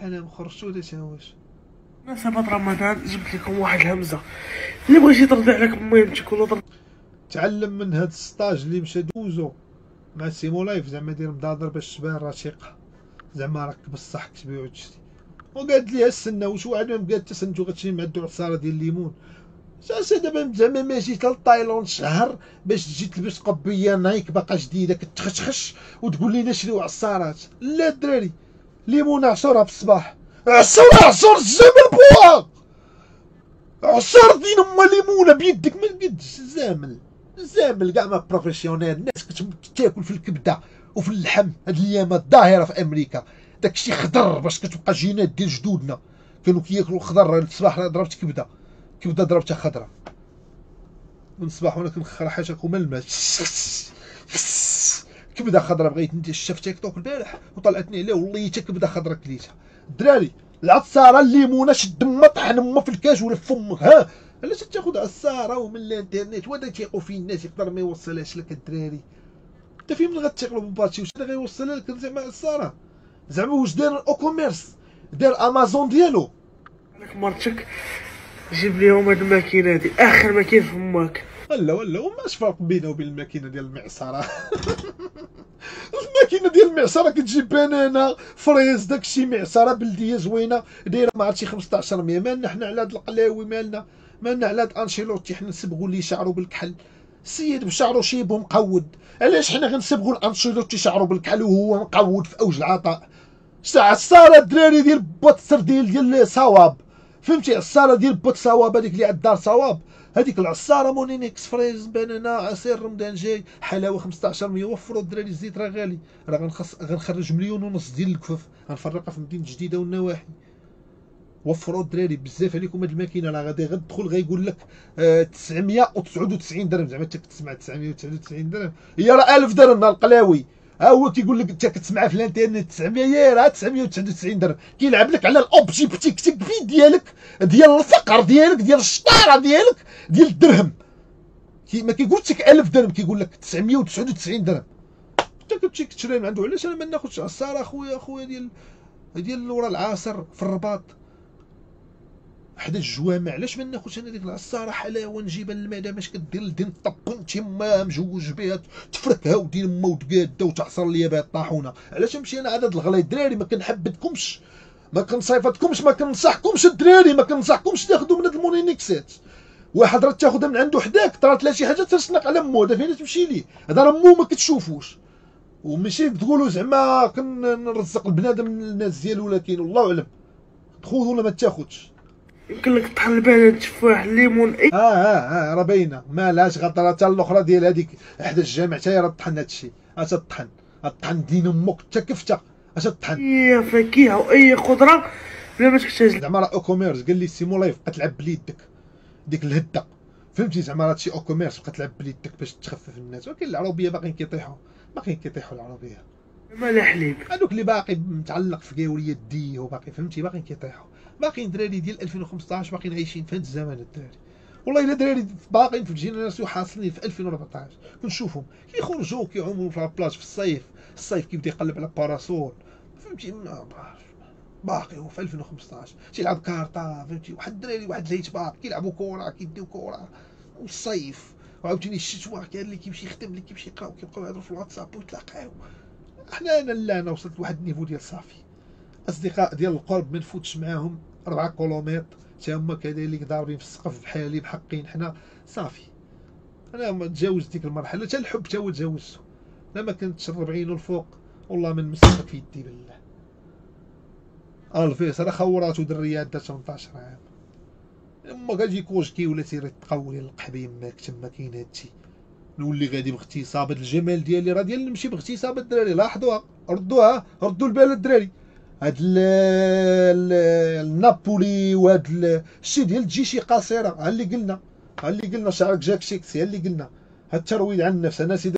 أنا مخرجتو ولا تهواش مناسبة رمضان جبت لكم واحد الهمزة. اللي بغيتي ترضي عليك مهمتك ولا ترضي تعلم من هاد السطاج اللي مشى دوزو. مع سيمو لايف زعما دير مضادر باش تبان رشيقة زعما راك بصح كتبيع وتشري وقالت لي استنى واش واحد ما قالت تسنتو غتشري معدو عصارة ديال الليمون. ساسا دابا زعما ما جيت لتايلاند شهر باش تجي تلبس قبية نايك باقا جديدة كتخشخش وتقول لي نشريو عصارات لا الدراري ليمون في الصباح. عصور عصور الزمل بوا عصار دين ام ليمونة بيدك ما قدش زامل. زامل كاع ما بروفيسيونيل. الناس كتاكل في الكبدة وفي اللحم. هاد الأيام الظاهرة في أمريكا. داكشي خضر باش كتبقى جينات ديال جدودنا. كانوا كياكلوا خضر الصباح ضربت كبدة. كبدة ضربتها خضرة. من الصباح وأنا كنخرى حاجة كوما الماء. كبدة خضره بغيت ندير شفت تيك توك البارح وطلعتني عليه والله حتى كبدة خضره كليتها. الدراري العصاره الليمونه شد ما طحن ما في الكاش ولا في فمك ها علاش تاخذ عصاره ومن الانترنت؟ وهذا تيقوا فيه الناس يقدر ما يوصلهاش لك الدراري. انت فين من غتقلب باتشي واش غيوصلها لك زعما عصاره زعما واش دار الاو كوميرس دار أمازون ديالو. عليك مرتك جيب ليهم هاد الماكينة هادي. آخر ماكينة في لا ولا وماش فرق بينه وبين الماكينة ديال المعصرة. الماكينة ديال المعصرة كتجيب بنانه فريز داكشي معصرة بلدية زوينة دايرة ما عرفتي 15 مية مالنا حنا على هاد القلاوي مالنا مالنا على هاد أنشيلوتي حنا نسبغوا ليه شعرو بالكحل. السيد بشعرو شيب ومقود علاش حنا غنسبغوا الانشيلوتي شعرو بالكحل وهو مقود في أوج العطاء؟ الصالة الدراري ديال بوتسر ديال ديال صواب. فهمتي؟ العصاره ديال بوت صواب هذيك اللي عند دار صواب. هذيك العصارة مونينيكس فريز بنانا عصير رمضان جاي حلاوة 15 مية وفروا الدراري الزيت راه غالي. راه غنخص غنخرج مليون ونص ديال الكفف غنفرقها في مدينة جديدة والنواحي. وفروا الدراري بزاف عليكم. هاد الماكينة راه غادي غتدخل غيقول لك آه 999 درهم. زعما انت كتسمع 999 درهم. هي راه 1000 درهم القلاوي. ها هو كيقول لك انت كتسمع في الانترنت 900 راه 999 درهم. كيلعب لك على ال objectif ديالك ديال الفقر ديالك ديال الشطارة ديالك ديال الدرهم. كي ما كيقولش لك 1000 درهم كيقول لك 999 درهم. انت كتمشي كتشري من عنده علاش أنا ما ناخذش؟ عصاره اخويا اخويا ديال ديال ورا العاصر في الرباط. حدا الجوامع. علاش ما ناخذش أنا ديك العصارة حلاوة نجيبها للمعدة؟ باش كدير الدين طبون تما مجوج بها تفركها ودير ما وتقاده وتعصر ليا بها الطاحونة. علاش نمشي أنا عدد الغلاي الدراري ما كنحبدكمش ما كنصيفطكمش ما كنصحكمش الدراري ما كنصحكمش تاخذوا من هاد المونينيكسات. واحد راه تاخذها من عنده حداك طرات لها شي حاجة تسنق على مو هذا فين تمشي ليه؟ هذا راه مو ما كتشوفوش. وماشي تقولوا زعما كنرزق البنادم الناس ديالو ولكن الله أعلم. خذ ولا ما تاخذش يمكن لك طحن البنان التفاح الليمون أي آه آه آه راه باينة. ما لاش غطرة حتى الأخرى ديال هذيك حدا الجامع حتى هي راه طحن هادشي أش طحن طحن دين أمك؟ حتى كفته أش طحن اي فاكهة وأي خضرة بلا ما تحتاج. زعما راه e-commerce قال لي سيمو لايف بقى تلعب بليدك. ديك الهدة. فهمتي؟ زعما راه هادشي e-commerce بقى تلعب بليدك باش تخفف الناس. ولكن العربيه باقيين كيطيحوا. باقيين كيطيحوا العربيه مال حليب هذوك اللي باقي متعلق في قاولية دي وباقي فهمتي؟ باقيين كيطيحوا. باقيين دراري ديال 2015 باقيين عايشين في هذا الزمن الدراري. والله إلا دراري باقيين في ال génération حاصلين في 2014 كنشوفهم. كيخرجوا كيعوموا في la plage في الصيف. الصيف كيبدا يقلب على parasol فهمتي؟ باقي هو في 2015 تيلعب كارطه فهمتي؟ واحد الدراري واحد زيت باق كيلعبوا كره كيديو كره والصيف. وعاوتاني الشتوى كاين اللي كيمشي يخدم اللي كيمشي يقرا كيبقاو يهضروا في الواتساب ويتلاقاو. حنا أنا لا أنا وصلت لواحد ال niveau ديال صافي. أصدقاء ديال القرب ما نفوتش معاهم 4 كيلومتر حتى هما كذلك ضاربين في السقف بحالي بحقين حنا. صافي. أنا ما تجاوزت ديك المرحلة حتى الحب تا هو تجاوزته. لا ما كنتش 40 والفوق. والله من مسكت في يدي بالله. ألفيس راه خوراتو دريه عندها 18 عام أما غادي كوشكي ولا تيري تقولي القحبي يماك تما كاين هادشي. نولي غادي باغتصاب هاد الجمال ديالي راه ديال نمشي باغتصاب الدراري. لاحظوها ردوها ردوا البال الدراري. هاد النابولي وهاد الشي ديال تجي شي قصيره ها اللي قلنا ها اللي قلنا شعرك جاك شيكسي ها اللي قلنا. هاد الترويض عن النفس. أنا سيدي